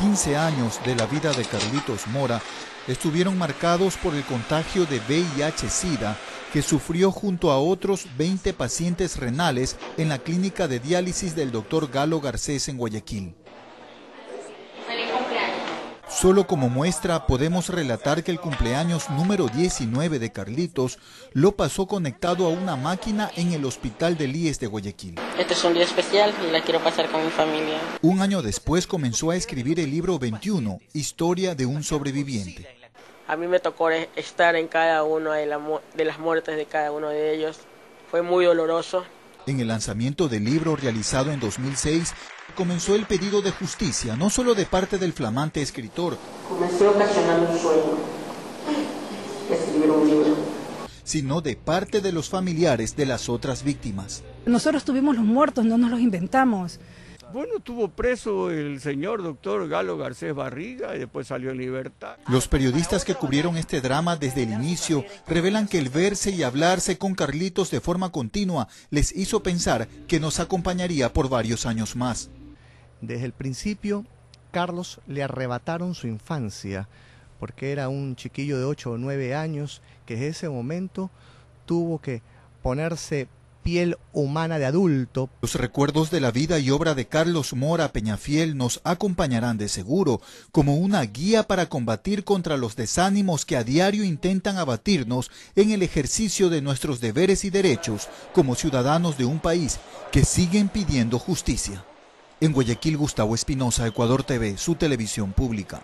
15 años de la vida de Carlitos Mora estuvieron marcados por el contagio de VIH-Sida que sufrió junto a otros 20 pacientes renales en la clínica de diálisis del doctor Galo Garcés en Guayaquil. Solo como muestra podemos relatar que el cumpleaños número 19 de Carlitos lo pasó conectado a una máquina en el hospital de IES de Guayaquil. Este es un día especial y la quiero pasar con mi familia. Un año después comenzó a escribir el libro 21, Historia de un sobreviviente. A mí me tocó estar en cada una de, de las muertes de cada uno de ellos. Fue muy doloroso. En el lanzamiento del libro realizado en 2006, comenzó el pedido de justicia, no solo de parte del flamante escritor, Comencé ocasionando un sueño, escribir un libro, sino de parte de los familiares de las otras víctimas. Nosotros tuvimos los muertos, no nos los inventamos. Bueno, tuvo preso el señor doctor Galo Garcés Barriga y después salió en libertad. Los periodistas que cubrieron este drama desde el inicio revelan que el verse y hablarse con Carlitos de forma continua les hizo pensar que nos acompañaría por varios años más. Desde el principio, Carlos le arrebataron su infancia, porque era un chiquillo de 8 o 9 años que en ese momento tuvo que ponerse piel humana de adulto. Los recuerdos de la vida y obra de Carlos Mora Peñafiel nos acompañarán de seguro como una guía para combatir contra los desánimos que a diario intentan abatirnos en el ejercicio de nuestros deberes y derechos como ciudadanos de un país que siguen pidiendo justicia. En Guayaquil, Gustavo Espinosa, Ecuador TV, su televisión pública.